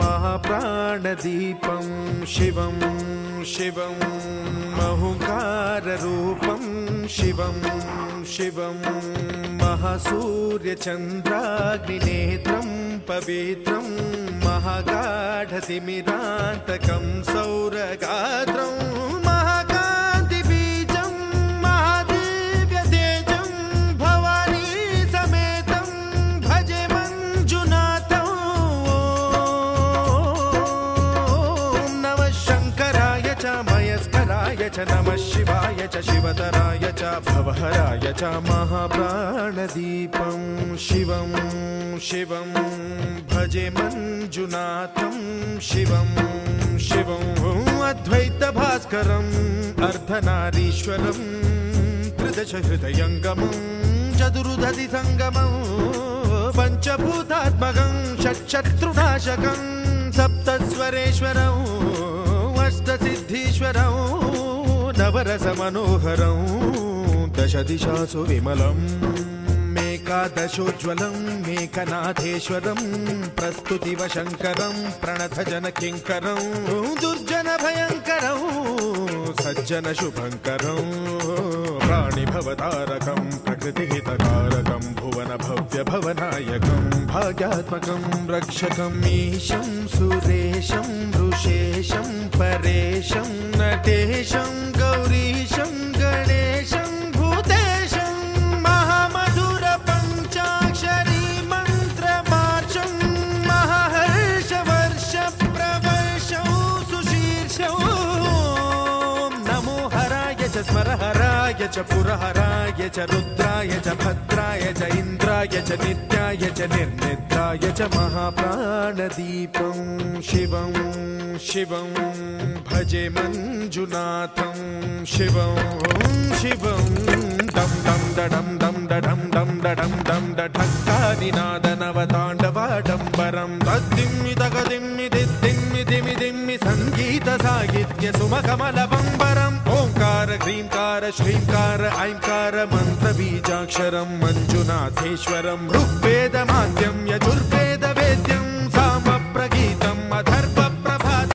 महाप्राणदीपं शिवं शिवं महुकाररूपं शिवं शिवं महासूर्यचन्द्राग्निनेत्रं पवित्रं महागाढतिमिरान्तकं सौरगात्रं। च नमः शिवाय च शिवतराय च भवहराय च महाप्राणदीपं शिवं शिवं भजे मञ्जुनाथं, शिवं शिवं अद्वैतभास्करम् अर्धनारीश्वरं, त्रिदशहृदयङ्गमं चतुर्दधि सङ्गमं पञ्चभूतात्मकं, षट्शत्रुनाशकं, सप्तस्वरेश्वरौ, अष्टसिद्धीश्वरौ नवरसमनोहरौ दशदिशासु विमलम् मेकादशोज्ज्वलं, मेकनाथेश्वरं, प्रस्तुतिवशङ्करं प्रणतजनकिङ्करं दुर्जनभयङ्करौ, सज्जनशुभङ्करौ, प्राणिभवतारकं, प्रकृतिहितकारकं, भुवनभव्यभवनायकं, भाग्यात्मकं रक्षकम् ईशं, सुरेशं, ऋषेशं, परेशं, नटेशं च पुरहराय च रुद्राय च भद्राय च इन्द्राय च नित्याय च निर्निद्राय च महाप्राणदीपं शिवं शिवं भजे मञ्जुनाथं शिवं शिवं दं दं डडं दं डडं दं डडं दं डठक्कादिनादनवताण्डवाडम्बरं तद्दिम्मि तगदिम्मि दिद्दिम्मि दिमि दिम्मि सङ्गीतसाहित्य ह्रींकार श्रींकार ऐंकार मन्त्रबीजाक्षरं मञ्जुनाथेश्वरं ऋग्वेदमा